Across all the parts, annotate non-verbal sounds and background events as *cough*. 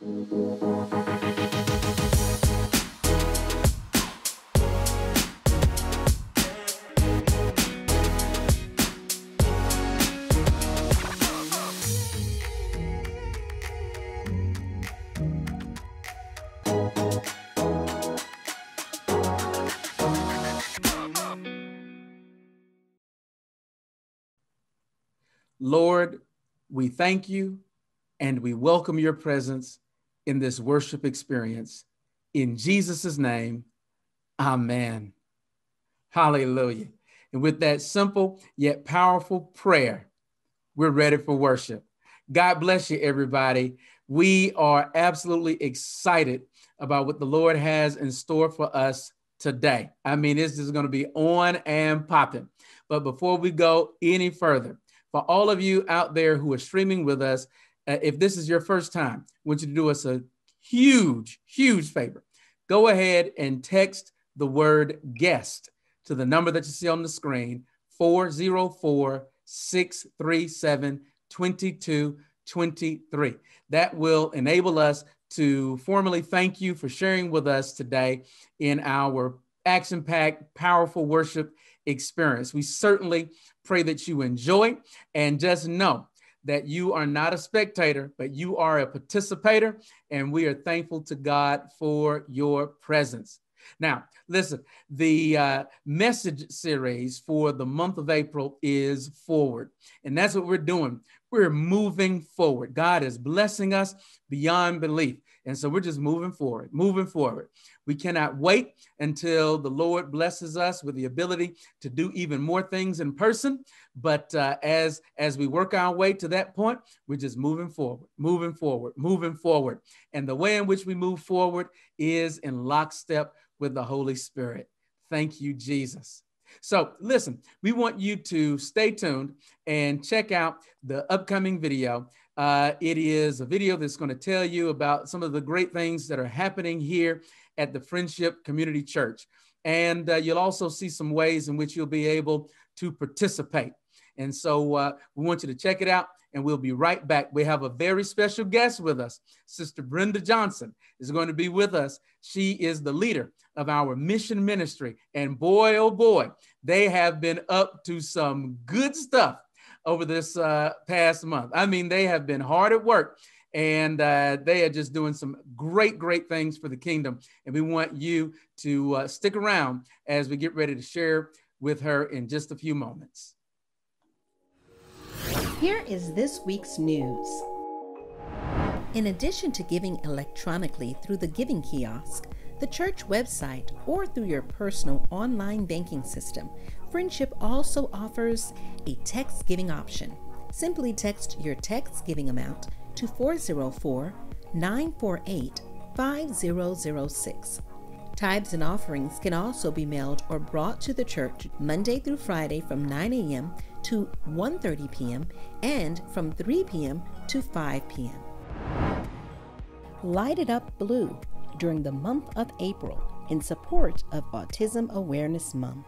Lord, we thank you and we welcome your presence in this worship experience. In Jesus' name, amen. Hallelujah. And with that simple yet powerful prayer, we're ready for worship. God bless you, everybody. We are absolutely excited about what the Lord has in store for us today. I mean, this is going to be on and popping. But before we go any further, for all of you out there who are streaming with us, uh, if this is your first time, I want you to do us a huge, huge favor. Go ahead and text the word guest to the number that you see on the screen 404 637 2223. That will enable us to formally thank you for sharing with us today in our action packed, powerful worship experience. We certainly pray that you enjoy and just know that you are not a spectator, but you are a participator. And we are thankful to God for your presence. Now, listen, the uh, message series for the month of April is forward. And that's what we're doing. We're moving forward. God is blessing us beyond belief. And so we're just moving forward, moving forward. We cannot wait until the Lord blesses us with the ability to do even more things in person. But uh, as as we work our way to that point, we're just moving forward, moving forward, moving forward. And the way in which we move forward is in lockstep with the Holy Spirit. Thank you, Jesus. So, listen, we want you to stay tuned and check out the upcoming video. Uh, it is a video that's going to tell you about some of the great things that are happening here at the Friendship Community Church. And uh, you'll also see some ways in which you'll be able to participate. And so uh, we want you to check it out and we'll be right back. We have a very special guest with us. Sister Brenda Johnson is going to be with us. She is the leader of our mission ministry. And boy, oh boy, they have been up to some good stuff over this uh, past month. I mean, they have been hard at work and uh, they are just doing some great, great things for the kingdom. And we want you to uh, stick around as we get ready to share with her in just a few moments. Here is this week's news. In addition to giving electronically through the giving kiosk, the church website, or through your personal online banking system, Friendship also offers a text giving option. Simply text your text giving amount to 404 948 5006. Tithes and offerings can also be mailed or brought to the church Monday through Friday from 9 a.m. to 1:30 p.m. and from 3 p.m. to 5 p.m. Light it up blue during the month of April in support of Autism Awareness Month.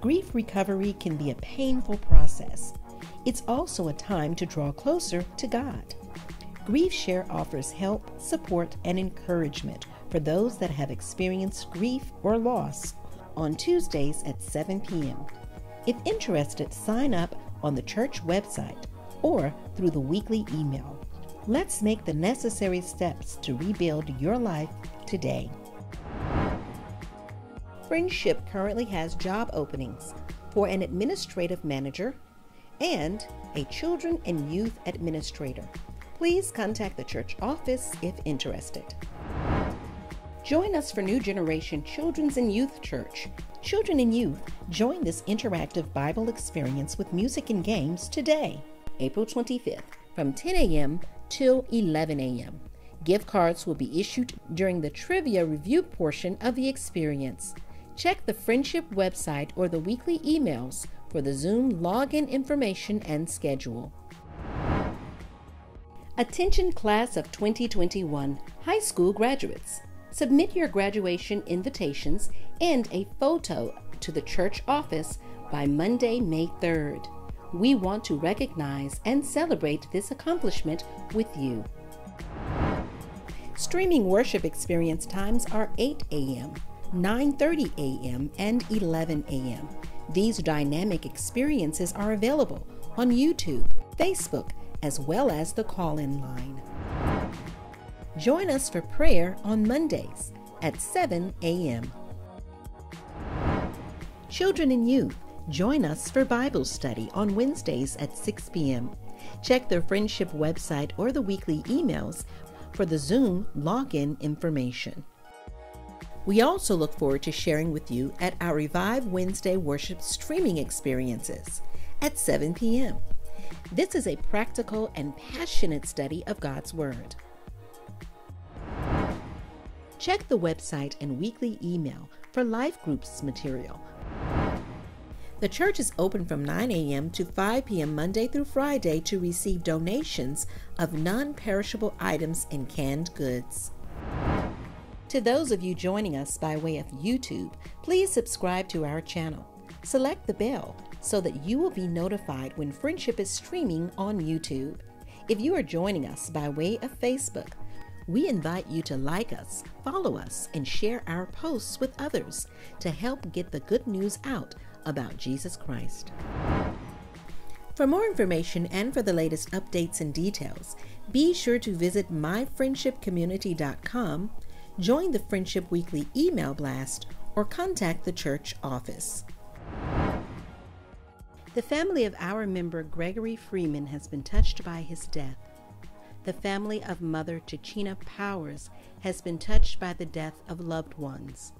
Grief recovery can be a painful process it's also a time to draw closer to God. Grief Share offers help, support, and encouragement for those that have experienced grief or loss on Tuesdays at 7 p.m. If interested, sign up on the church website or through the weekly email. Let's make the necessary steps to rebuild your life today. Friendship currently has job openings for an administrative manager, and a children and youth administrator. Please contact the church office if interested. Join us for New Generation Children's and Youth Church. Children and youth, join this interactive Bible experience with music and games today, April 25th, from 10 a.m. till 11 a.m. Gift cards will be issued during the trivia review portion of the experience. Check the Friendship website or the weekly emails for the Zoom login information and schedule. Attention Class of 2021 High School Graduates. Submit your graduation invitations and a photo to the church office by Monday, May 3rd. We want to recognize and celebrate this accomplishment with you. Streaming worship experience times are 8 a.m., 9:30 a.m., and 11 a.m. These dynamic experiences are available on YouTube, Facebook, as well as the call-in line. Join us for prayer on Mondays at 7 a.m. Children and youth, join us for Bible study on Wednesdays at 6 p.m. Check the Friendship website or the weekly emails for the Zoom login information. We also look forward to sharing with you at our Revive Wednesday worship streaming experiences at 7 p.m. This is a practical and passionate study of God's Word. Check the website and weekly email for Life Groups material. The church is open from 9 a.m. to 5 p.m. Monday through Friday to receive donations of non perishable items and canned goods. To those of you joining us by way of YouTube, please subscribe to our channel. Select the bell so that you will be notified when Friendship is streaming on YouTube. If you are joining us by way of Facebook, we invite you to like us, follow us, and share our posts with others to help get the good news out about Jesus Christ. For more information and for the latest updates and details, be sure to visit myfriendshipcommunity.com, join the Friendship Weekly email blast, or contact the church office. The family of our member Gregory Freeman has been touched by his death. The family of Mother Tachina Powers has been touched by the death of loved ones.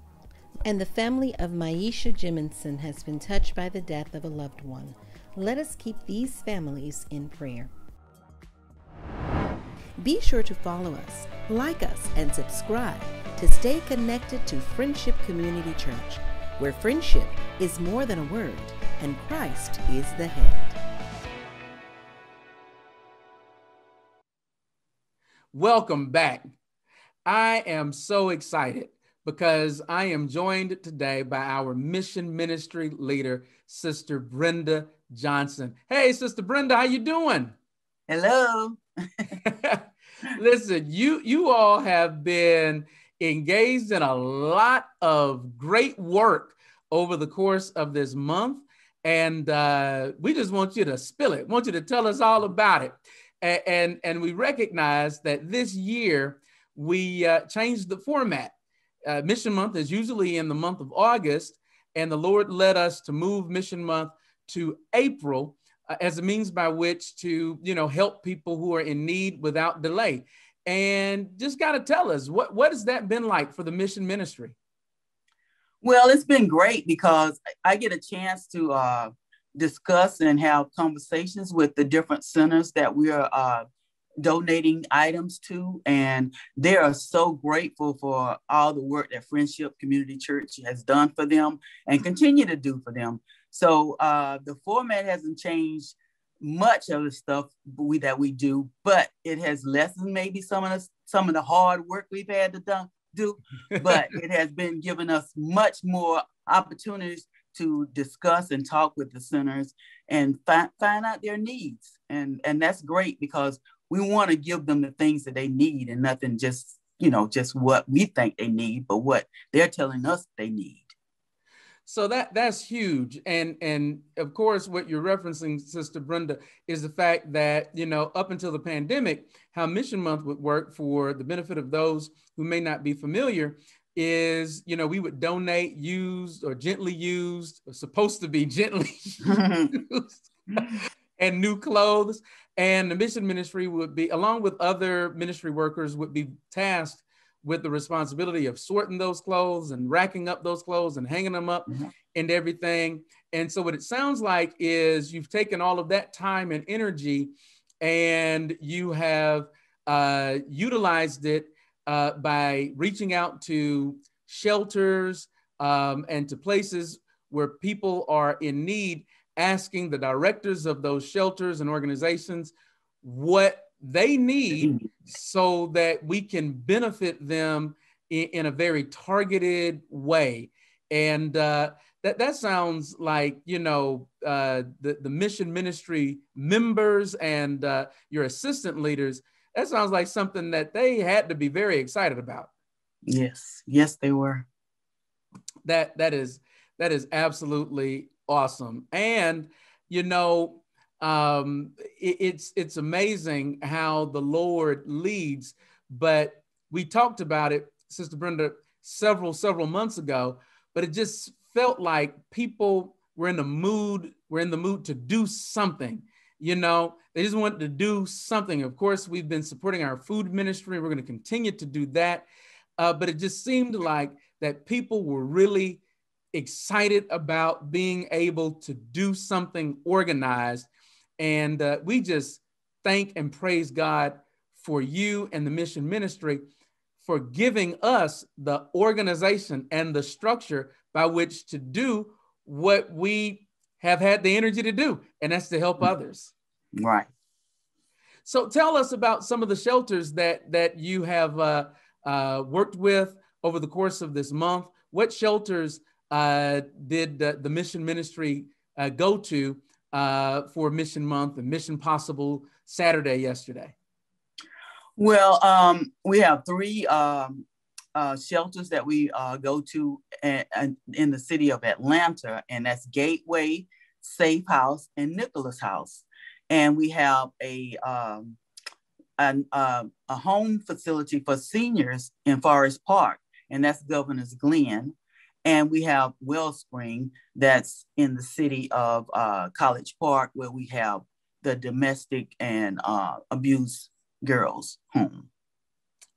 And the family of Maisha Jiminson has been touched by the death of a loved one. Let us keep these families in prayer. Be sure to follow us, like us, and subscribe to stay connected to Friendship Community Church, where friendship is more than a word and Christ is the head. Welcome back. I am so excited because I am joined today by our mission ministry leader, Sister Brenda Johnson. Hey, Sister Brenda, how you doing? Hello. *laughs* Listen, you you all have been engaged in a lot of great work over the course of this month and uh, we just want you to spill it. Want you to tell us all about it. And and, and we recognize that this year we uh, changed the format. Uh, Mission Month is usually in the month of August, and the Lord led us to move Mission Month to April uh, as a means by which to you know help people who are in need without delay. And just got to tell us what what has that been like for the mission ministry? Well, it's been great because I get a chance to uh, discuss and have conversations with the different centers that we are uh, donating items to. And they are so grateful for all the work that Friendship Community Church has done for them and continue to do for them. So uh, the format hasn't changed much of the stuff we, that we do, but it has lessened maybe some of the, some of the hard work we've had to do, *laughs* but it has been giving us much more opportunities to discuss and talk with the centers and find, find out their needs. And, and that's great because we want to give them the things that they need and nothing just, you know, just what we think they need, but what they're telling us they need. So that that's huge, and and of course, what you're referencing, Sister Brenda, is the fact that you know up until the pandemic, how Mission Month would work for the benefit of those who may not be familiar is you know we would donate used or gently used or supposed to be *laughs* gently used *laughs* and new clothes. And the mission ministry would be along with other ministry workers would be tasked with the responsibility of sorting those clothes and racking up those clothes and hanging them up mm-hmm. and everything. And so, what it sounds like is you've taken all of that time and energy and you have uh, utilized it uh, by reaching out to shelters um, and to places where people are in need, asking the directors of those shelters and organizations what they need so that we can benefit them in, in a very targeted way. And uh, that, that sounds like, you know, uh, the, the mission ministry members and uh, your assistant leaders, that sounds like something that they had to be very excited about. Yes, yes, they were. That that is that is absolutely awesome. And you know, um, it, it's it's amazing how the Lord leads. But we talked about it, Sister Brenda, several several months ago. But it just felt like people were in the mood, were in the mood to do something. You know, they just wanted to do something. Of course, we've been supporting our food ministry. We're going to continue to do that. Uh, but it just seemed like that people were really excited about being able to do something organized. And uh, we just thank and praise God for you and the mission ministry for giving us the organization and the structure by which to do what we have had the energy to do, and that's to help others. Right. So tell us about some of the shelters that that you have uh, uh, worked with over the course of this month. What shelters uh, did the, the, mission ministry uh, go to uh, for Mission Month and Mission Possible Saturday yesterday? Well, um, we have three um, uh, shelters that we uh, go to in the city of Atlanta, and that's Gateway, Safe House, and Nicholas House. And we have a um, an, uh, a home facility for seniors in Forest Park, and that's Governor's Glen. And we have Wellspring that's in the city of uh, College Park, where we have the domestic and uh, abuse girls home.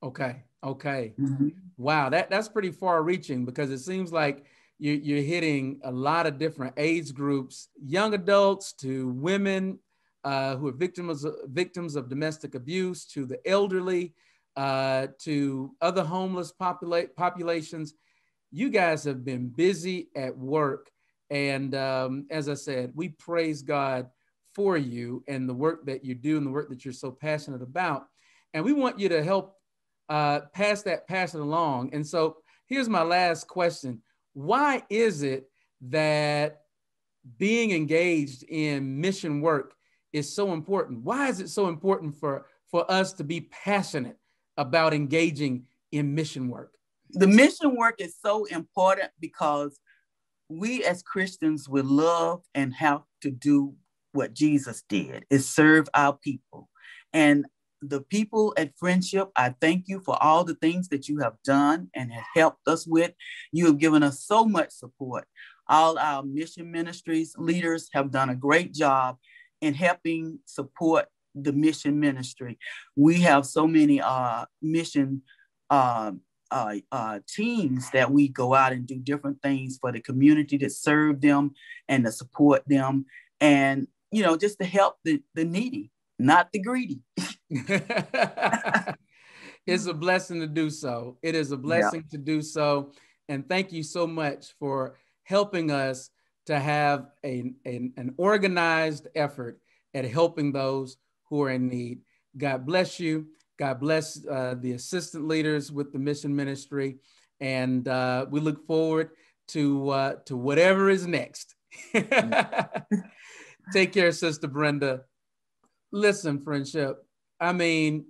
Okay. Okay. Mm-hmm. Wow, that, that's pretty far reaching because it seems like you, you're hitting a lot of different age groups, young adults to women uh, who are victims, victims of domestic abuse, to the elderly, uh, to other homeless popula- populations. You guys have been busy at work. And um, as I said, we praise God for you and the work that you do and the work that you're so passionate about. And we want you to help uh, pass that passion along. And so here's my last question Why is it that being engaged in mission work is so important? Why is it so important for, for us to be passionate about engaging in mission work? The mission work is so important because we as Christians would love and have to do what Jesus did is serve our people. And the people at Friendship, I thank you for all the things that you have done and have helped us with. You have given us so much support. All our mission ministries leaders have done a great job in helping support the mission ministry. We have so many uh, mission uh, uh, uh, teams that we go out and do different things for the community to serve them and to support them and you know just to help the, the needy not the greedy *laughs* *laughs* it's a blessing to do so. It is a blessing yeah. to do so. And thank you so much for helping us to have a, a, an organized effort at helping those who are in need. God bless you. God bless uh, the assistant leaders with the mission ministry. And uh, we look forward to, uh, to whatever is next. *laughs* Take care, Sister Brenda. Listen, friendship I mean,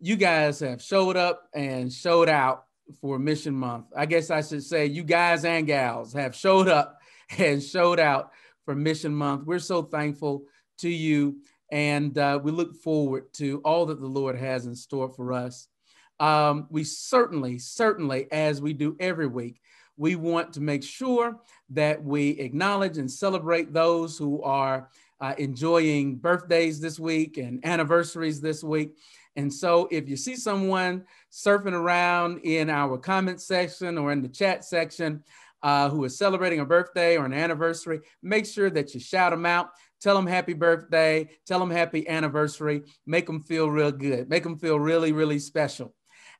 you guys have showed up and showed out for Mission Month. I guess I should say you guys and gals have showed up *laughs* and showed out for Mission Month. We're so thankful to you, and uh, we look forward to all that the Lord has in store for us. Um, we certainly, certainly, as we do every week, we want to make sure that we acknowledge and celebrate those who are uh, enjoying birthdays this week and anniversaries this week. And so if you see someone surfing around in our comment section or in the chat section uh, who is celebrating a birthday or an anniversary, make sure that you shout them out. Tell them happy birthday, tell them happy anniversary, make them feel real good, make them feel really, really special.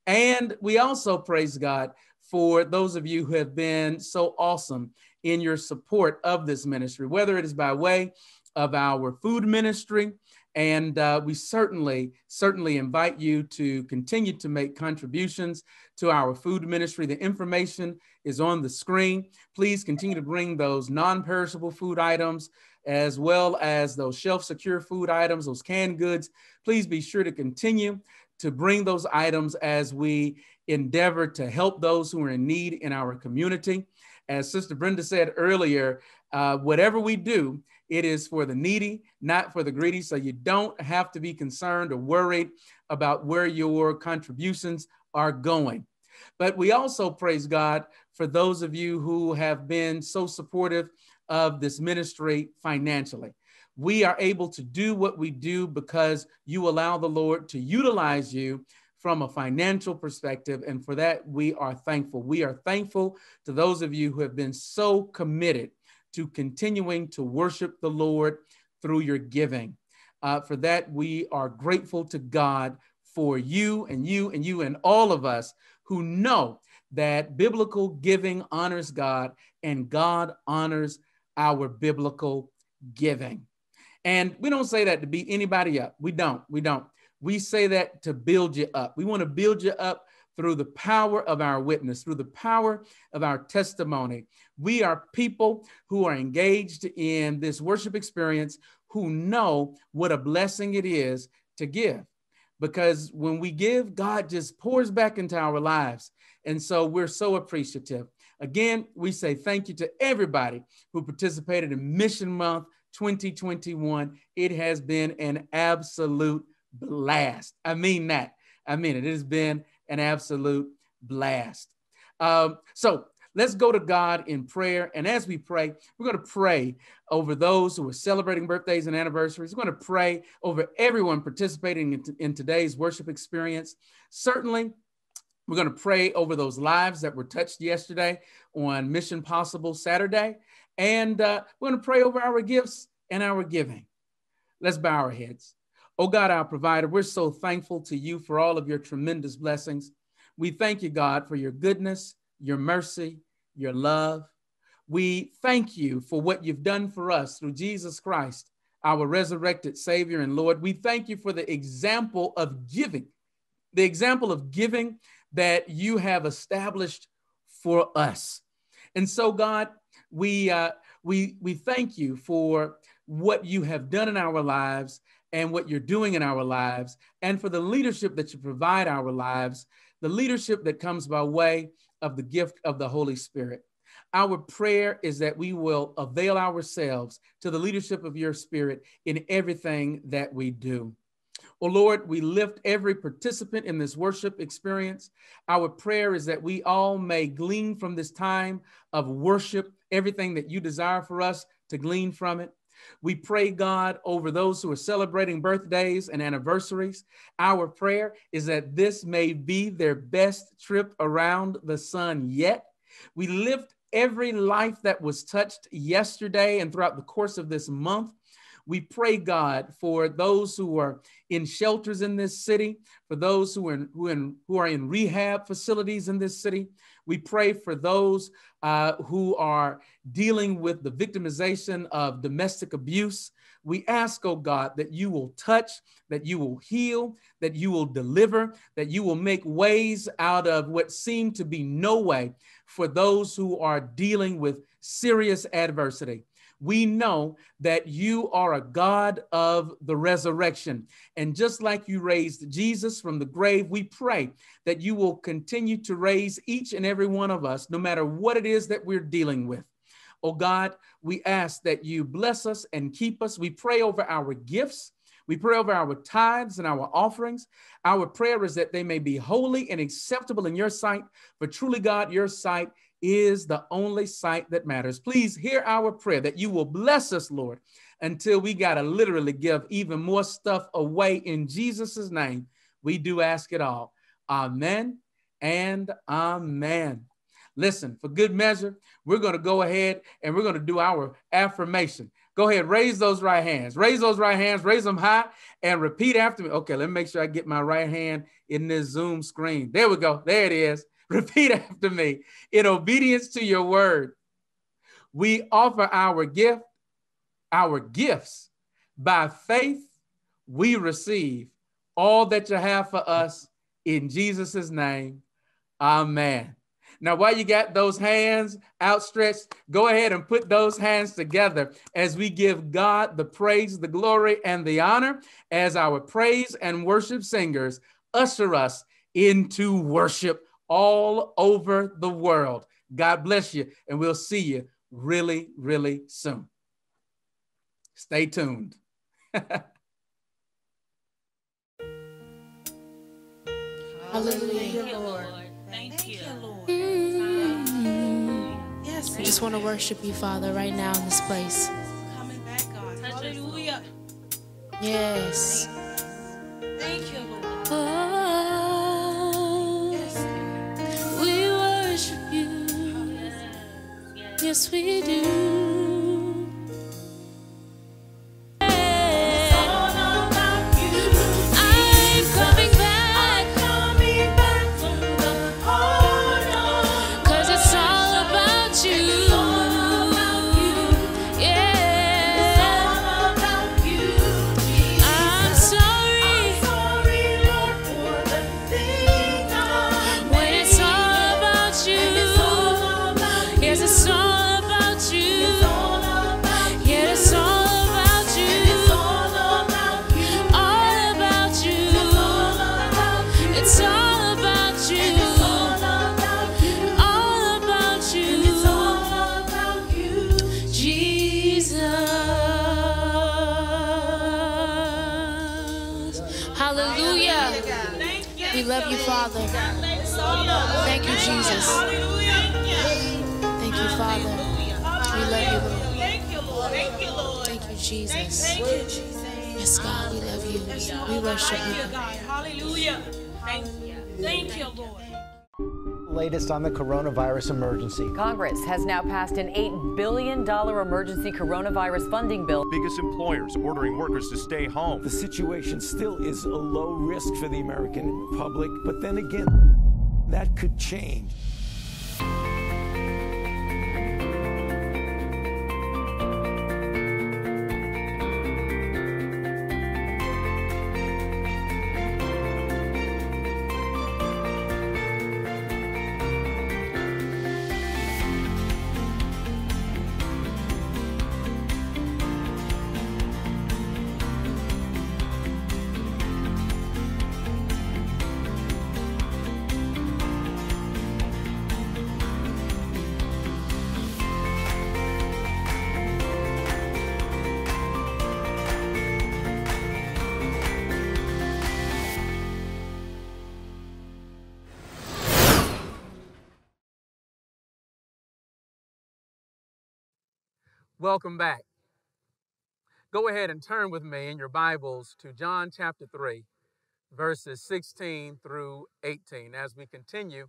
And we also praise God for those of you who have been so awesome in your support of this ministry, whether it is by way of our food ministry. And uh, we certainly, certainly invite you to continue to make contributions to our food ministry. The information is on the screen. Please continue to bring those non perishable food items as well as those shelf secure food items, those canned goods. Please be sure to continue to bring those items as we endeavor to help those who are in need in our community. As Sister Brenda said earlier, uh, whatever we do, it is for the needy, not for the greedy. So you don't have to be concerned or worried about where your contributions are going. But we also praise God for those of you who have been so supportive of this ministry financially. We are able to do what we do because you allow the Lord to utilize you from a financial perspective. And for that, we are thankful. We are thankful to those of you who have been so committed to continuing to worship the Lord through your giving. Uh, for that, we are grateful to God for you and you and you and all of us who know that biblical giving honors God and God honors our biblical giving. And we don't say that to beat anybody up. We don't. We don't. We say that to build you up. We want to build you up through the power of our witness, through the power of our testimony. We are people who are engaged in this worship experience who know what a blessing it is to give. Because when we give, God just pours back into our lives. And so we're so appreciative. Again, we say thank you to everybody who participated in Mission Month 2021. It has been an absolute blast. I mean that. I mean it. It has been an absolute blast. Um, so let's go to God in prayer. And as we pray, we're going to pray over those who are celebrating birthdays and anniversaries. We're going to pray over everyone participating in, in today's worship experience. Certainly, we're going to pray over those lives that were touched yesterday on Mission Possible Saturday. And uh, we're going to pray over our gifts and our giving. Let's bow our heads. Oh God, our provider, we're so thankful to you for all of your tremendous blessings. We thank you, God, for your goodness, your mercy, your love. We thank you for what you've done for us through Jesus Christ, our resurrected Savior and Lord. We thank you for the example of giving, the example of giving that you have established for us. And so, God, we, uh, we, we thank you for what you have done in our lives and what you're doing in our lives, and for the leadership that you provide our lives, the leadership that comes by way of the gift of the Holy Spirit. Our prayer is that we will avail ourselves to the leadership of your Spirit in everything that we do. Oh Lord, we lift every participant in this worship experience. Our prayer is that we all may glean from this time of worship everything that you desire for us to glean from it. We pray, God, over those who are celebrating birthdays and anniversaries. Our prayer is that this may be their best trip around the sun yet. We lift every life that was touched yesterday and throughout the course of this month. We pray, God, for those who are in shelters in this city, for those who are in, who, in, who are in rehab facilities in this city. We pray for those uh, who are dealing with the victimization of domestic abuse. We ask, oh God, that you will touch, that you will heal, that you will deliver, that you will make ways out of what seem to be no way for those who are dealing with serious adversity we know that you are a God of the resurrection. And just like you raised Jesus from the grave, we pray that you will continue to raise each and every one of us, no matter what it is that we're dealing with. Oh God, we ask that you bless us and keep us. We pray over our gifts. We pray over our tithes and our offerings. Our prayer is that they may be holy and acceptable in your sight. For truly, God, your sight is the only sight that matters. Please hear our prayer that you will bless us, Lord, until we got to literally give even more stuff away in Jesus' name. We do ask it all. Amen and amen. Listen, for good measure, we're going to go ahead and we're going to do our affirmation. Go ahead, raise those right hands. Raise those right hands, raise them high, and repeat after me. Okay, let me make sure I get my right hand in this Zoom screen. There we go. There it is. *laughs* Repeat after me. In obedience to your word, we offer our gift, our gifts. By faith, we receive all that you have for us in Jesus' name. Amen. Now, while you got those hands outstretched, go ahead and put those hands together as we give God the praise, the glory, and the honor as our praise and worship singers usher us into worship all over the world. God bless you, and we'll see you really, really soon. Stay tuned. *laughs* Hallelujah, Lord. Thank you, Lord. Yes, I just want to worship you, Father, right now in this place. Coming back, God. Hallelujah. Yes. Yes, we do. Thank you, Jesus. Yes, God, we love you. We worship you. Hallelujah. Thank you. Thank you, Lord latest on the coronavirus emergency. Congress has now passed an $8 billion emergency coronavirus funding bill. Biggest employers ordering workers to stay home. The situation still is a low risk for the American public, but then again, that could change. Welcome back. Go ahead and turn with me in your Bibles to John chapter 3, verses 16 through 18, as we continue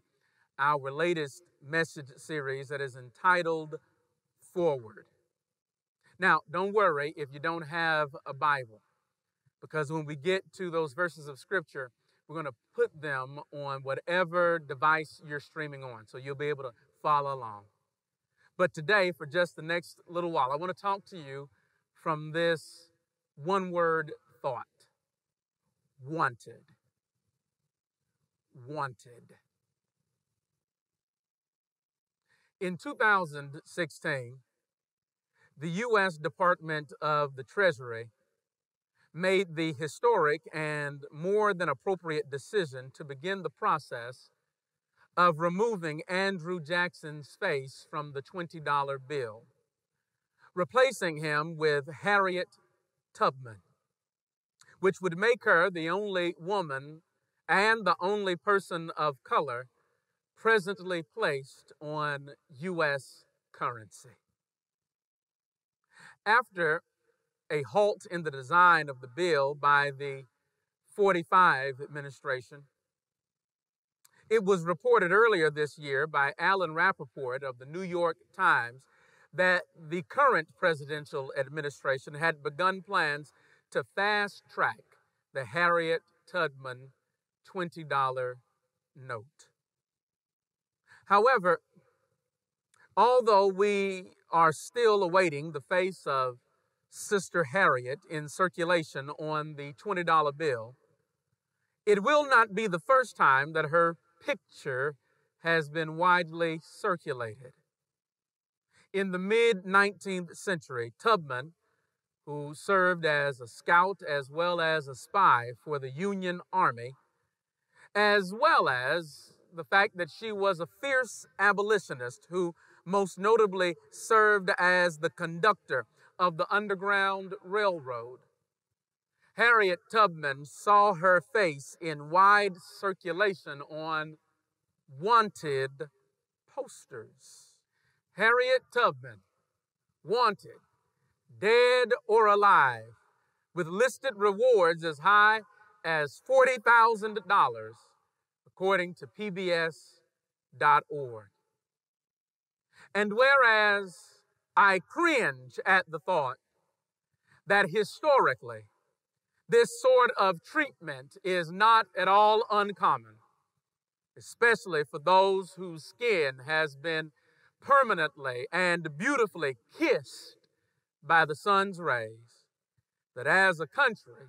our latest message series that is entitled Forward. Now, don't worry if you don't have a Bible, because when we get to those verses of Scripture, we're going to put them on whatever device you're streaming on, so you'll be able to follow along. But today, for just the next little while, I want to talk to you from this one word thought wanted. Wanted. In 2016, the U.S. Department of the Treasury made the historic and more than appropriate decision to begin the process of removing Andrew Jackson's face from the $20 bill, replacing him with Harriet Tubman, which would make her the only woman and the only person of color presently placed on U.S. currency. After a halt in the design of the bill by the 45 administration, it was reported earlier this year by Alan Rappeport of the New York Times that the current presidential administration had begun plans to fast track the Harriet Tubman $20 note. However, although we are still awaiting the face of Sister Harriet in circulation on the $20 bill, it will not be the first time that her picture has been widely circulated. In the mid 19th century, Tubman, who served as a scout as well as a spy for the Union Army, as well as the fact that she was a fierce abolitionist who most notably served as the conductor of the Underground Railroad. Harriet Tubman saw her face in wide circulation on wanted posters. Harriet Tubman, wanted, dead or alive, with listed rewards as high as $40,000, according to PBS.org. And whereas I cringe at the thought that historically this sort of treatment is not at all uncommon, especially for those whose skin has been permanently and beautifully kissed by the sun's rays, that as a country,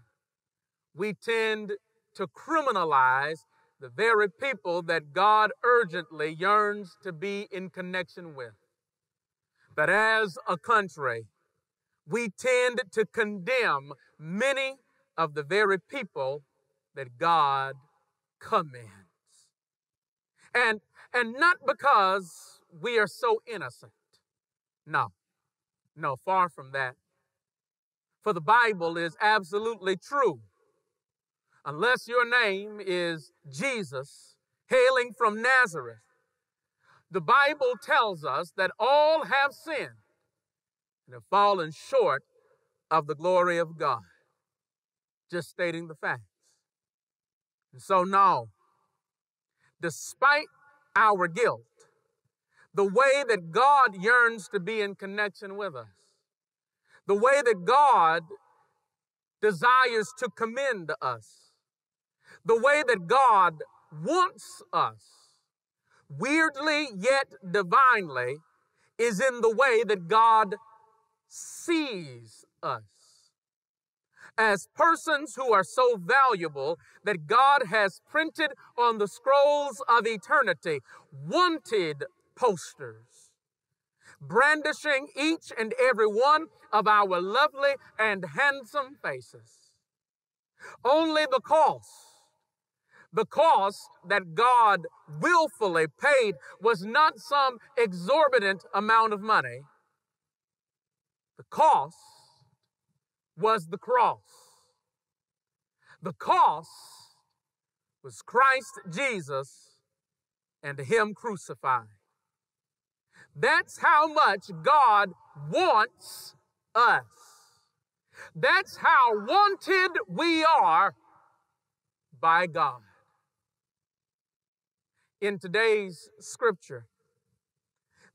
we tend to criminalize the very people that God urgently yearns to be in connection with. But as a country, we tend to condemn many of the very people that God commands. And, and not because we are so innocent. No, no, far from that. For the Bible is absolutely true unless your name is Jesus, hailing from Nazareth. The Bible tells us that all have sinned and have fallen short of the glory of God. Just stating the facts. And so, no, despite our guilt, the way that God yearns to be in connection with us, the way that God desires to commend us, the way that God wants us, weirdly yet divinely, is in the way that God sees us. As persons who are so valuable that God has printed on the scrolls of eternity wanted posters, brandishing each and every one of our lovely and handsome faces. Only the cost the cost that God willfully paid was not some exorbitant amount of money. The cost was the cross. The cost was Christ Jesus and Him crucified. That's how much God wants us. That's how wanted we are by God in today's scripture,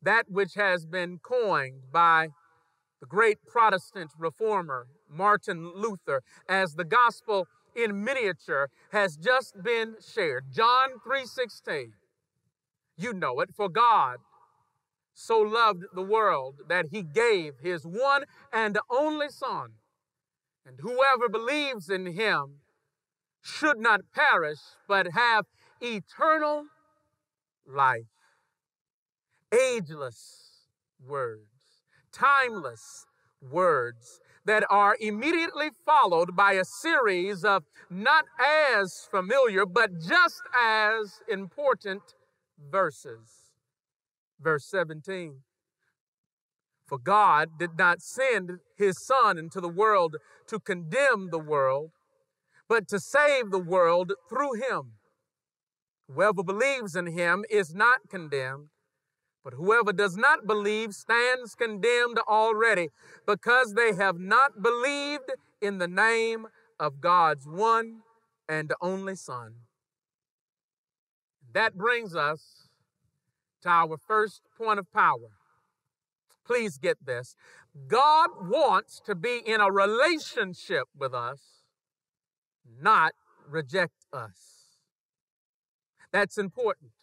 that which has been coined by the great Protestant reformer Martin Luther as the gospel in miniature has just been shared. John 3:16. You know it, for God so loved the world that he gave his one and only son. And whoever believes in him should not perish but have eternal life. Ageless words, timeless words that are immediately followed by a series of not as familiar, but just as important verses. Verse 17. For God did not send his Son into the world to condemn the world, but to save the world through him. Whoever believes in him is not condemned, but whoever does not believe stands condemned already because they have not believed in the name of God's one and only Son. That brings us to our first point of power. Please get this. God wants to be in a relationship with us, not reject us. That's important.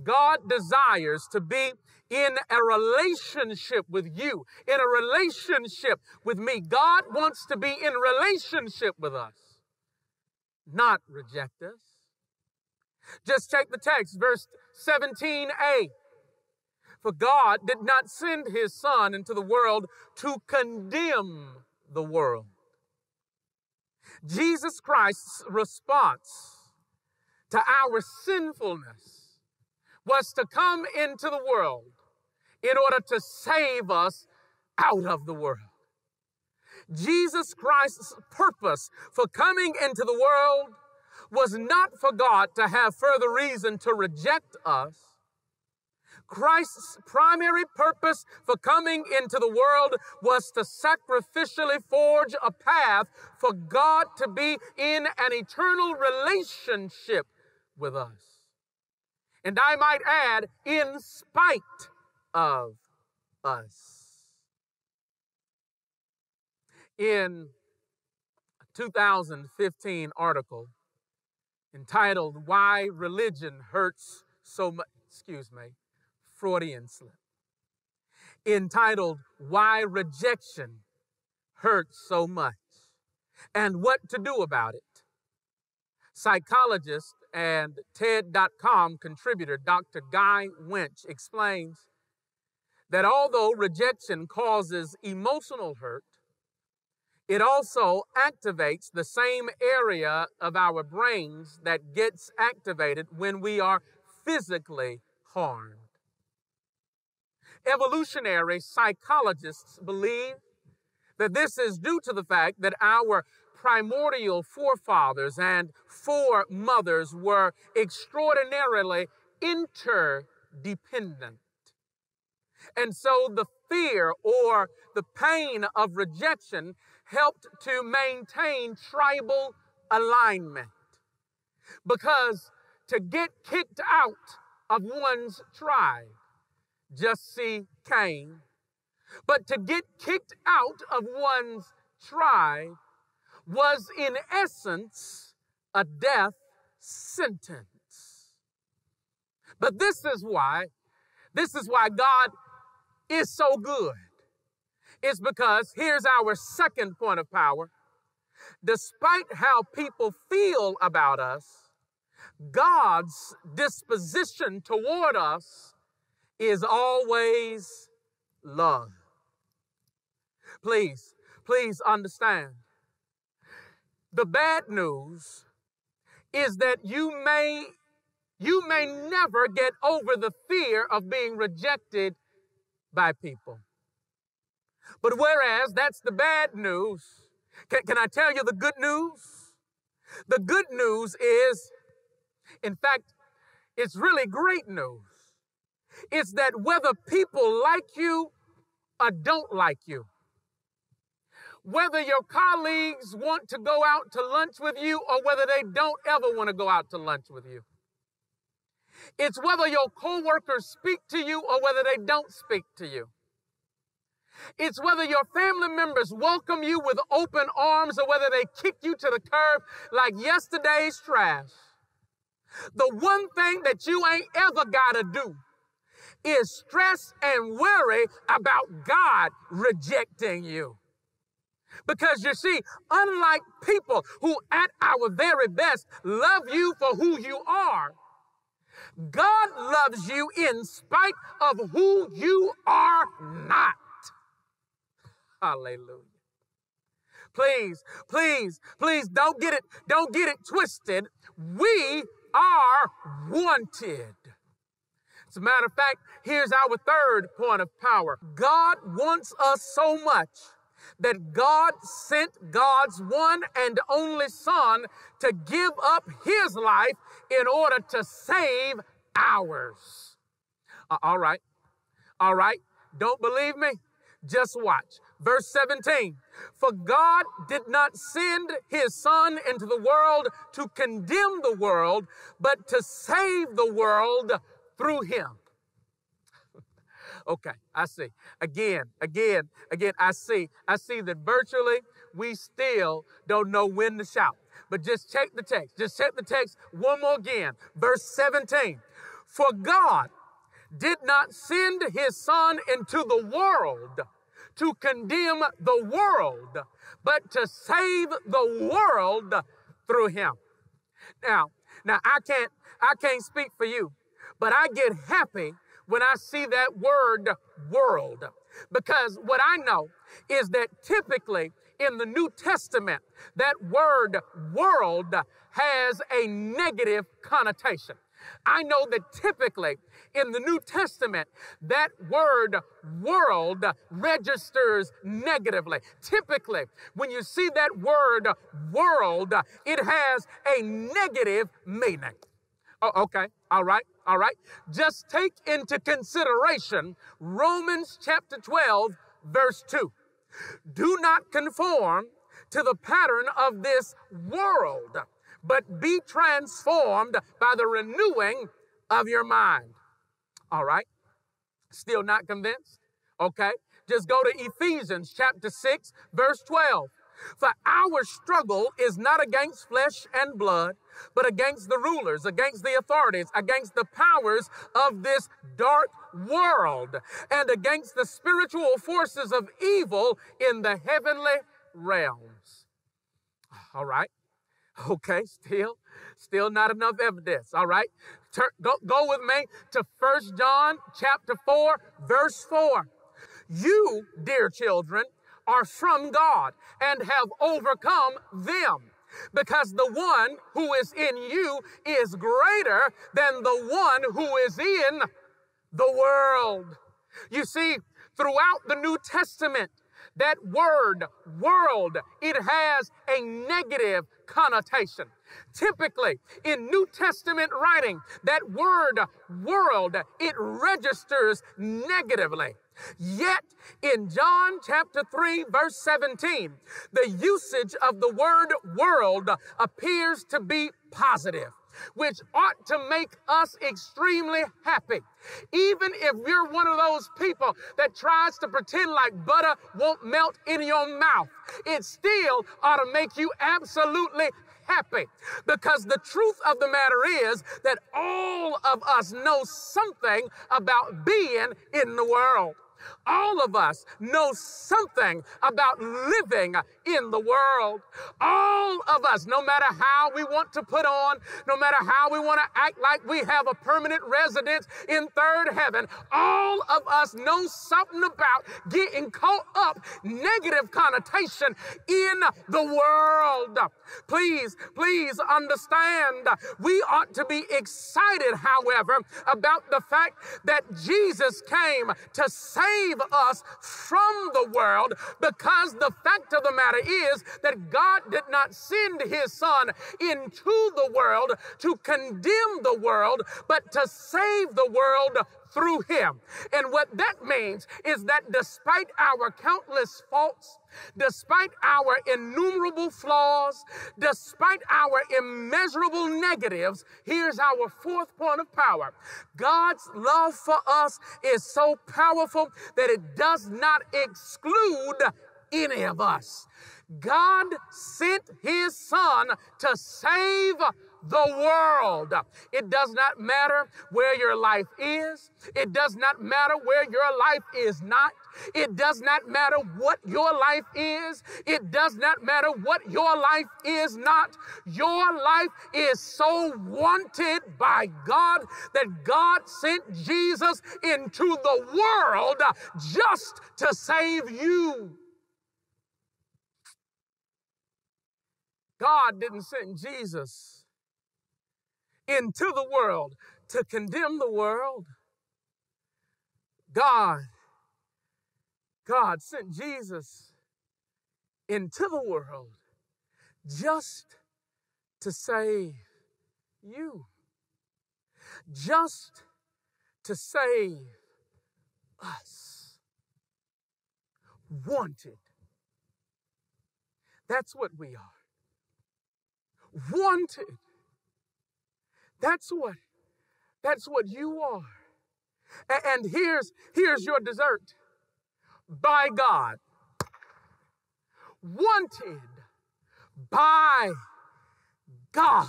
God desires to be in a relationship with you, in a relationship with me. God wants to be in relationship with us, not reject us. Just check the text, verse 17a. For God did not send his Son into the world to condemn the world. Jesus Christ's response to our sinfulness was to come into the world in order to save us out of the world. Jesus Christ's purpose for coming into the world was not for God to have further reason to reject us. Christ's primary purpose for coming into the world was to sacrificially forge a path for God to be in an eternal relationship with us. And I might add, in spite of us. In a 2015 article entitled Why Religion Hurts So Much, excuse me, Freudian slip, entitled Why Rejection Hurts So Much and What to Do About It. Psychologist and TED.com contributor Dr. Guy Winch explains that although rejection causes emotional hurt, it also activates the same area of our brains that gets activated when we are physically harmed. Evolutionary psychologists believe that this is due to the fact that our primordial forefathers and foremothers were extraordinarily interdependent. And so the fear or the pain of rejection helped to maintain tribal alignment. Because to get kicked out of one's tribe, just see Cain, but to get kicked out of one's tribe was in essence a death sentence. But this is why, this is why God is so good It's because here's our second point of power. Despite how people feel about us, God's disposition toward us is always love. Please, please understand. The bad news is that you may you may never get over the fear of being rejected by people. But whereas that's the bad news, can, can I tell you the good news? The good news is, in fact, it's really great news. It's that whether people like you or don't like you, whether your colleagues want to go out to lunch with you or whether they don't ever want to go out to lunch with you. It's whether your coworkers speak to you or whether they don't speak to you. It's whether your family members welcome you with open arms or whether they kick you to the curb like yesterday's trash. The one thing that you ain't ever got to do is stress and worry about God rejecting you. Because you see, unlike people who at our very best love you for who you are, God loves you in spite of who you are not. Hallelujah. Please, please, please don't get it, don't get it twisted. We are wanted. As a matter of fact, here's our third point of power. God wants us so much that God sent God's one and only Son to give up his life in order to save ours. Uh, all right. All right. Don't believe me? Just watch. Verse 17 For God did not send his Son into the world to condemn the world, but to save the world through him. Okay, I see. Again, again, again, I see. I see that virtually we still don't know when to shout. But just check the text. Just check the text one more again. Verse 17. For God did not send his son into the world to condemn the world, but to save the world through him. Now, Now I can't I can't speak for you, but I get happy when I see that word world. Because what I know is that typically in the New Testament, that word world has a negative connotation. I know that typically in the New Testament, that word world registers negatively. Typically, when you see that word world, it has a negative meaning. Oh, okay, all right, all right. Just take into consideration Romans chapter 12, verse 2. Do not conform to the pattern of this world, but be transformed by the renewing of your mind. All right? Still not convinced? Okay. Just go to Ephesians chapter 6, verse 12. For our struggle is not against flesh and blood, but against the rulers, against the authorities, against the powers of this dark world, and against the spiritual forces of evil in the heavenly realms. All right. Okay, still, still not enough evidence. All right. Turn, go, go with me to First John chapter 4, verse 4. You, dear children, are from God and have overcome them because the one who is in you is greater than the one who is in the world. You see, throughout the New Testament, that word, world, it has a negative connotation. Typically, in New Testament writing, that word, world, it registers negatively. Yet, in John chapter 3, verse 17, the usage of the word world appears to be positive which ought to make us extremely happy. Even if you're one of those people that tries to pretend like butter won't melt in your mouth, it still ought to make you absolutely happy. Because the truth of the matter is that all of us know something about being in the world. All of us know something about living in the world. All of us, no matter how we want to put on, no matter how we want to act like we have a permanent residence in third heaven, all of us know something about getting caught up negative connotation in the world. Please, please understand, we ought to be excited, however, about the fact that Jesus came to save us from the world because the fact of the matter is that God did not send his son into the world to condemn the world, but to save the world through him. And what that means is that despite our countless faults, despite our innumerable flaws, despite our immeasurable negatives, here's our fourth point of power. God's love for us is so powerful that it does not exclude any of us. God sent his son to save the world. It does not matter where your life is. It does not matter where your life is not. It does not matter what your life is. It does not matter what your life is not. Your life is so wanted by God that God sent Jesus into the world just to save you. God didn't send Jesus into the world to condemn the world. God, God sent Jesus into the world just to save you, just to save us. Wanted. That's what we are wanted. That's what, that's what you are. And here's, here's your dessert. By God. Wanted by God.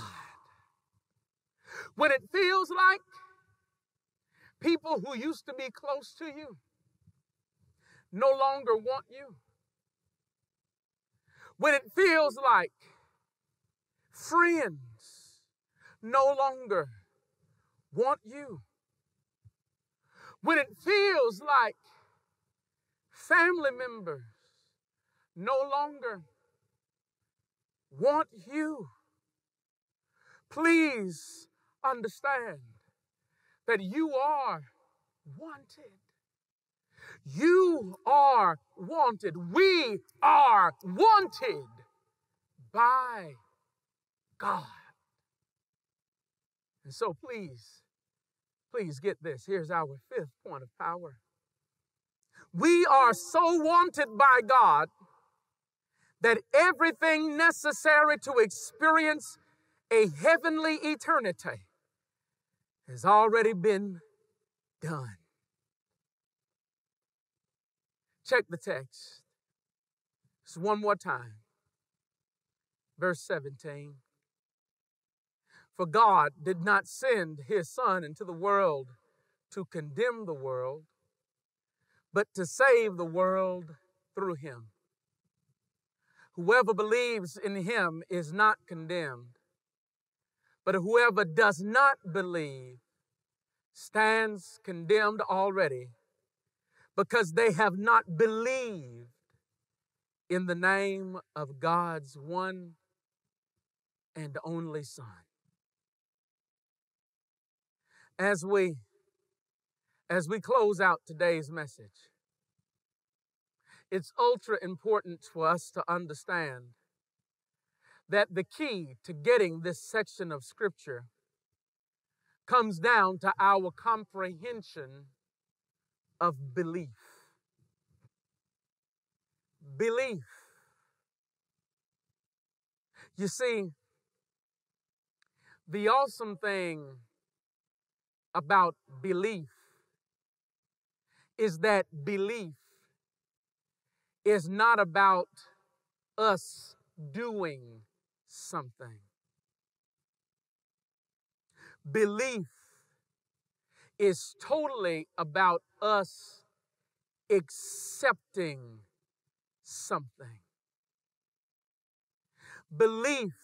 When it feels like people who used to be close to you no longer want you. When it feels like friends no longer want you. When it feels like family members no longer want you. Please understand that you are wanted. You are wanted. We are wanted by God. And so please, please get this. Here's our fifth point of power. We are so wanted by God that everything necessary to experience a heavenly eternity has already been done. Check the text. Just one more time. Verse 17. For God did not send his Son into the world to condemn the world, but to save the world through him. Whoever believes in him is not condemned, but whoever does not believe stands condemned already because they have not believed in the name of God's one and only Son. As we as we close out today's message, it's ultra important for us to understand that the key to getting this section of Scripture comes down to our comprehension of belief. Belief. You see, the awesome thing about belief is that belief is not about us doing something. Belief is totally about us accepting something. Belief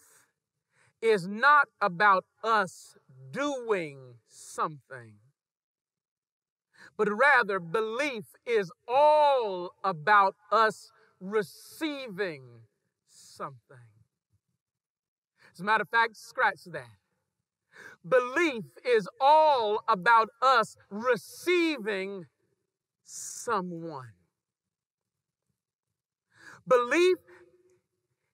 is not about us doing something, but rather belief is all about us receiving something. As a matter of fact, scratch that. Belief is all about us receiving someone. Belief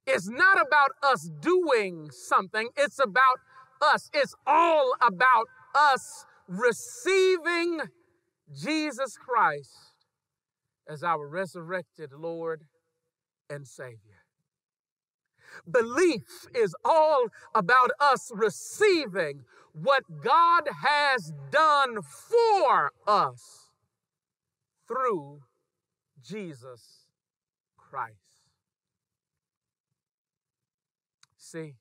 is not about us doing something, it's about us. It's all about us receiving Jesus Christ as our resurrected Lord and Savior. Belief is all about us receiving what God has done for us through Jesus Christ. See,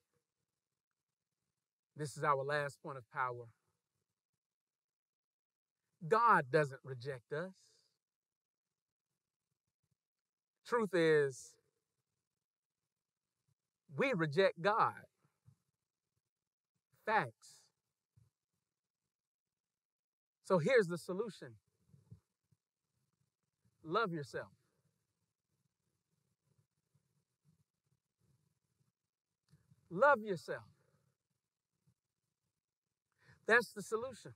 this is our last point of power. God doesn't reject us. Truth is, we reject God. Facts. So here's the solution love yourself. Love yourself. That's the solution.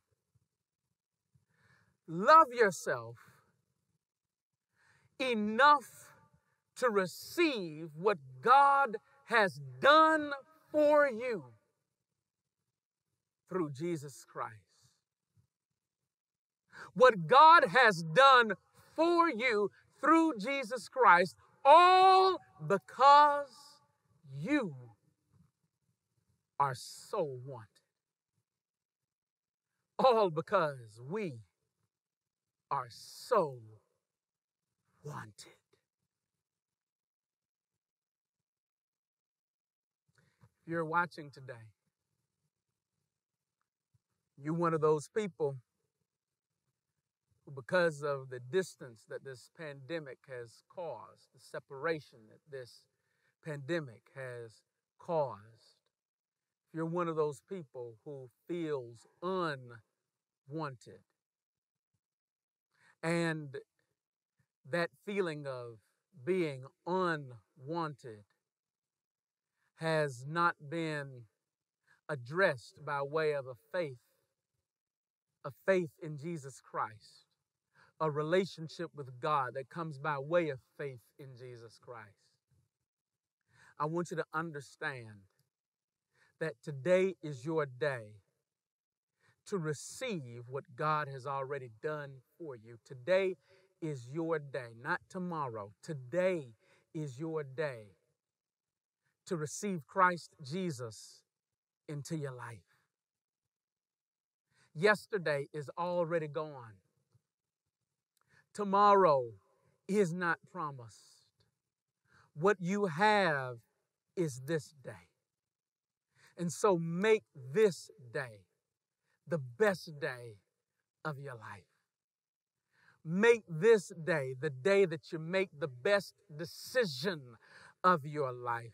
Love yourself enough to receive what God has done for you through Jesus Christ. What God has done for you through Jesus Christ, all because you are so wanted. All because we are so wanted. If you're watching today, you're one of those people who, because of the distance that this pandemic has caused, the separation that this pandemic has caused, if you're one of those people who feels unwanted, and that feeling of being unwanted has not been addressed by way of a faith, a faith in Jesus Christ, a relationship with God that comes by way of faith in Jesus Christ. I want you to understand that today is your day to receive what God has already done for you. Today is your day, not tomorrow. Today is your day to receive Christ Jesus into your life. Yesterday is already gone. Tomorrow is not promised. What you have is this day. And so make this day the best day of your life. Make this day the day that you make the best decision of your life.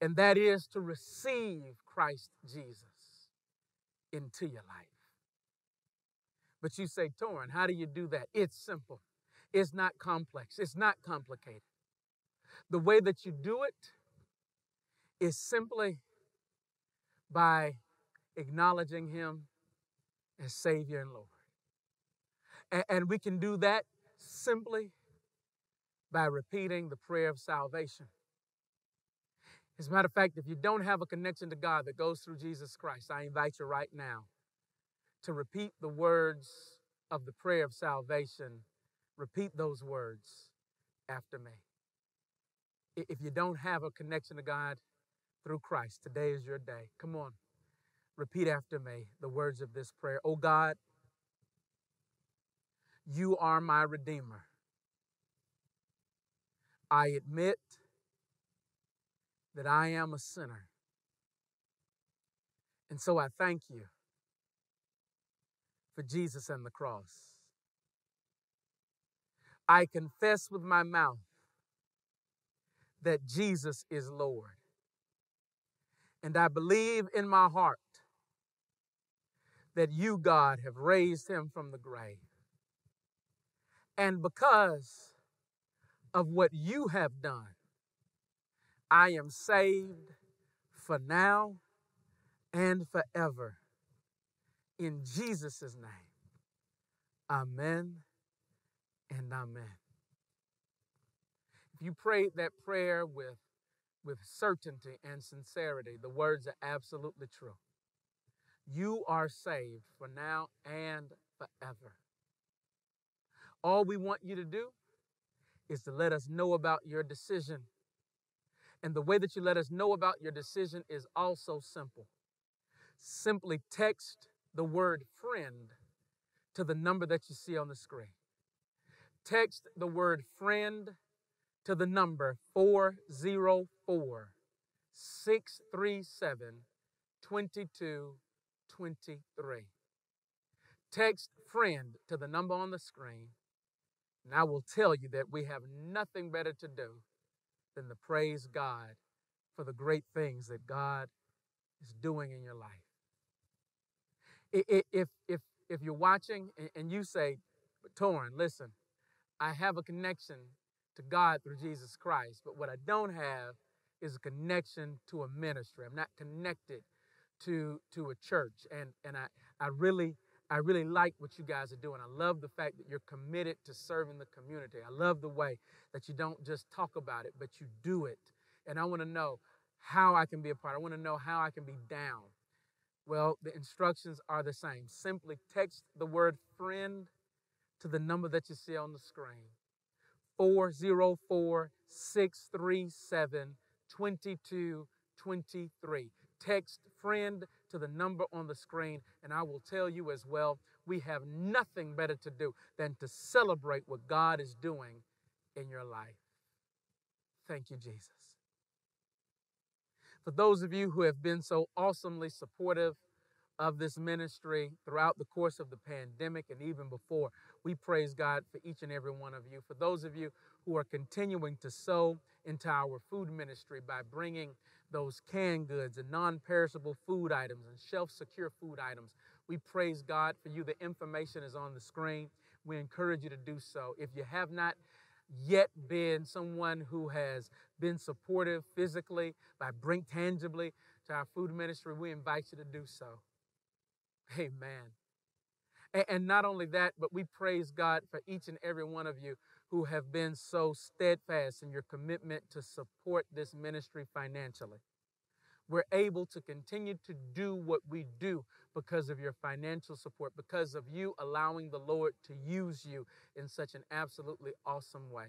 And that is to receive Christ Jesus into your life. But you say, Torrin, how do you do that? It's simple. It's not complex. It's not complicated. The way that you do it is simply by acknowledging Him as Savior and Lord. And, and we can do that simply by repeating the prayer of salvation. As a matter of fact, if you don't have a connection to God that goes through Jesus Christ, I invite you right now to repeat the words of the prayer of salvation. Repeat those words after me. If you don't have a connection to God through Christ, today is your day. Come on. Repeat after me the words of this prayer. Oh God, you are my Redeemer. I admit that I am a sinner. And so I thank you for Jesus and the cross. I confess with my mouth that Jesus is Lord. And I believe in my heart that you, God, have raised him from the grave. And because of what you have done, I am saved for now and forever. In Jesus' name, amen and amen. If you prayed that prayer with, with certainty and sincerity, the words are absolutely true. You are saved for now and forever. All we want you to do is to let us know about your decision. And the way that you let us know about your decision is also simple. Simply text the word friend to the number that you see on the screen. Text the word friend to the number 404 637 2223. Text friend to the number on the screen and I will tell you that we have nothing better to do than to praise God for the great things that God is doing in your life. If, if, if you're watching and you say, Torrin, listen, I have a connection to God through Jesus Christ, but what I don't have is a connection to a ministry. I'm not connected to, to a church. And, and I, I really I really like what you guys are doing. I love the fact that you're committed to serving the community. I love the way that you don't just talk about it, but you do it. And I want to know how I can be a part. I want to know how I can be down. Well, the instructions are the same. Simply text the word friend to the number that you see on the screen 404 637 2223. Text friend to the number on the screen, and I will tell you as well, we have nothing better to do than to celebrate what God is doing in your life. Thank you, Jesus. For those of you who have been so awesomely supportive of this ministry throughout the course of the pandemic and even before, we praise God for each and every one of you. For those of you who are continuing to sow into our food ministry by bringing those canned goods and non perishable food items and shelf secure food items. We praise God for you. The information is on the screen. We encourage you to do so. If you have not yet been someone who has been supportive physically by bring tangibly to our food ministry, we invite you to do so. Amen. And not only that, but we praise God for each and every one of you who have been so steadfast in your commitment to support this ministry financially. We're able to continue to do what we do because of your financial support, because of you allowing the Lord to use you in such an absolutely awesome way.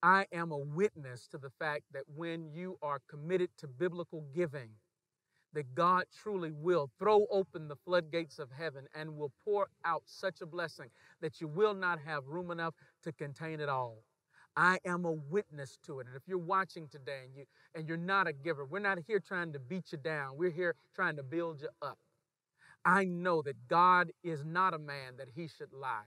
I am a witness to the fact that when you are committed to biblical giving, that God truly will throw open the floodgates of heaven and will pour out such a blessing that you will not have room enough to contain it all. I am a witness to it. And if you're watching today and you and you're not a giver, we're not here trying to beat you down. We're here trying to build you up. I know that God is not a man that he should lie.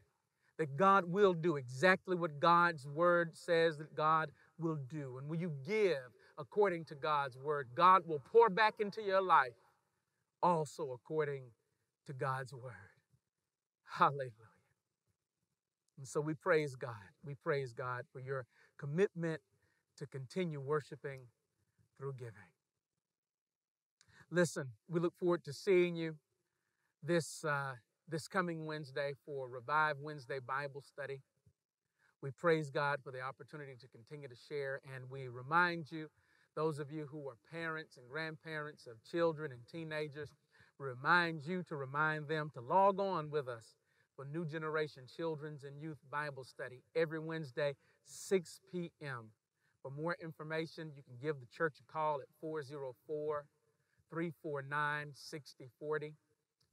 That God will do exactly what God's word says that God will do. And when you give according to God's word, God will pour back into your life also according to God's word. Hallelujah. And so we praise God. We praise God for your commitment to continue worshiping through giving. Listen, we look forward to seeing you this, uh, this coming Wednesday for Revive Wednesday Bible study. We praise God for the opportunity to continue to share, and we remind you, those of you who are parents and grandparents of children and teenagers, remind you to remind them to log on with us for New Generation Children's and Youth Bible Study every Wednesday, 6 p.m. For more information, you can give the church a call at 404 349 6040.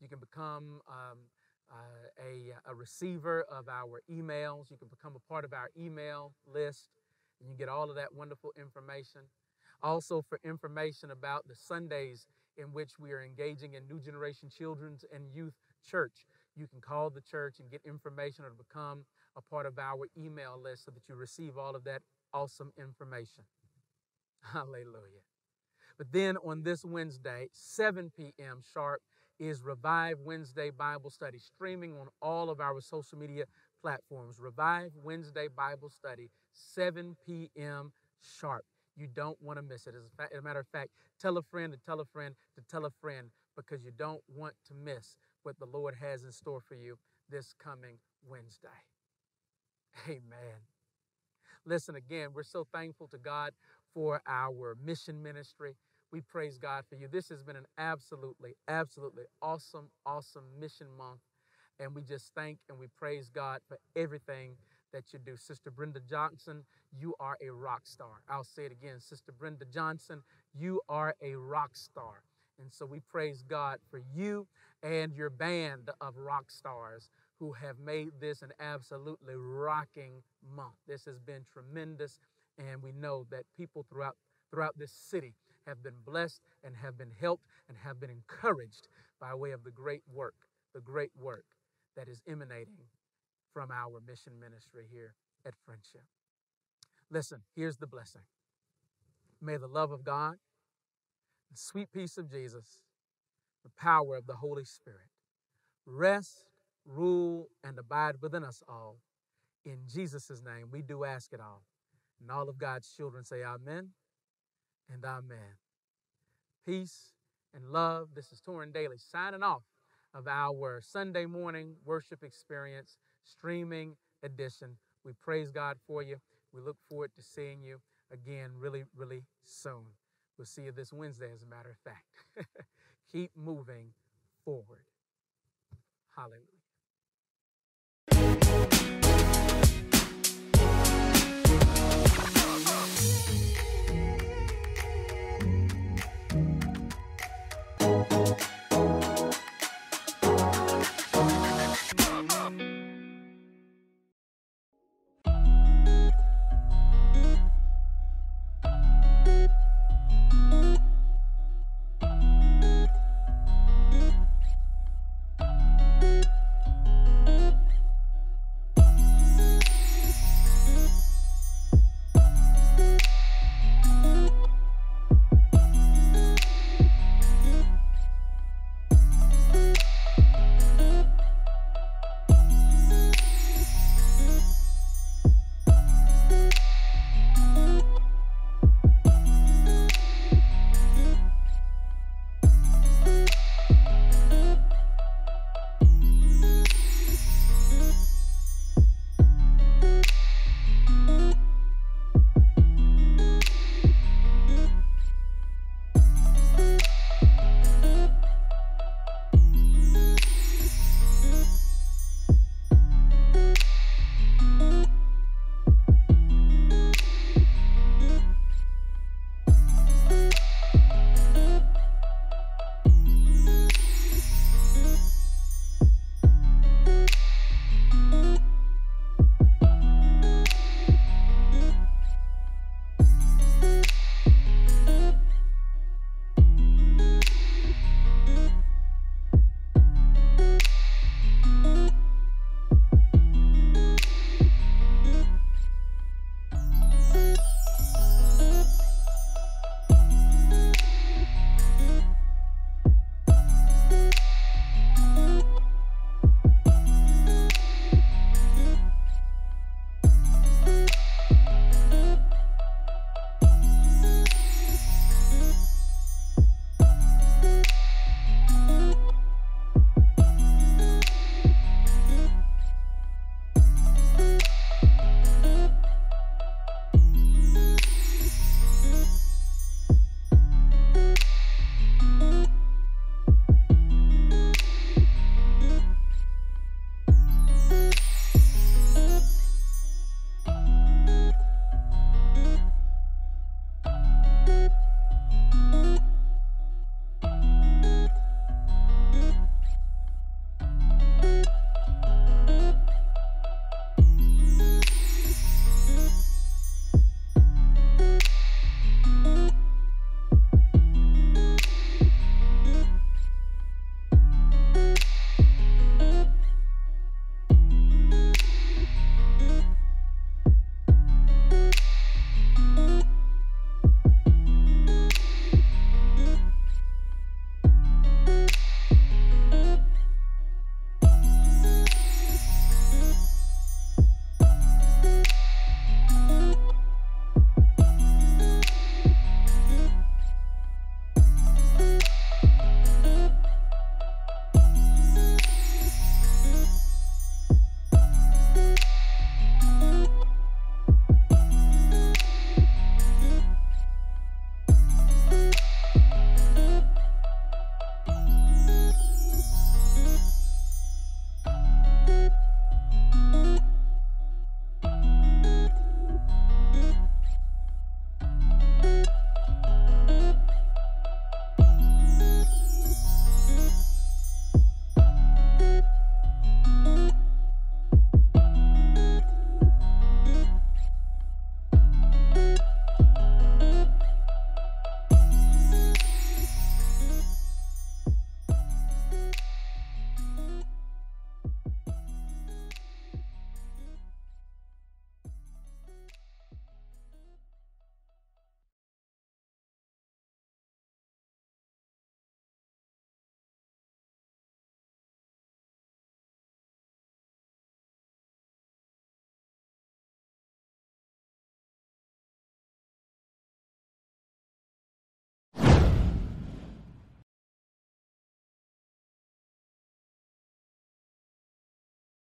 You can become um, uh, a, a receiver of our emails. You can become a part of our email list, and you get all of that wonderful information. Also, for information about the Sundays in which we are engaging in New Generation Children's and Youth Church, you can call the church and get information or become a part of our email list so that you receive all of that awesome information. *laughs* Hallelujah. But then on this Wednesday, 7 p.m. sharp, is Revive Wednesday Bible Study, streaming on all of our social media platforms. Revive Wednesday Bible Study, 7 p.m. sharp. You don't want to miss it. As a, matter of fact, tell a friend to tell a friend to tell a friend because you don't want to miss what the Lord has in store for you this coming Wednesday. Amen. Listen again, we're so thankful to God for our mission ministry. We praise God for you. This has been an absolutely, absolutely awesome, awesome mission month. And we just thank and we praise God for everything that you do. Sister Brenda Johnson, you are a rock star. I'll say it again. Sister Brenda Johnson, you are a rock star. And so we praise God for you and your band of rock stars who have made this an absolutely rocking month. This has been tremendous, and we know that people throughout throughout this city have been blessed and have been helped and have been encouraged by way of the great work, the great work that is emanating from our mission ministry here at Friendship. Listen, here's the blessing. May the love of God, the sweet peace of Jesus, the power of the Holy Spirit rest, rule, and abide within us all. In Jesus' name, we do ask it all. And all of God's children say, Amen and Amen. Peace and love. This is Torrin Daly signing off of our Sunday morning worship experience streaming edition. We praise God for you. We look forward to seeing you again really, really soon. We'll see you this Wednesday, as a matter of fact. *laughs* Keep moving forward. Hallelujah.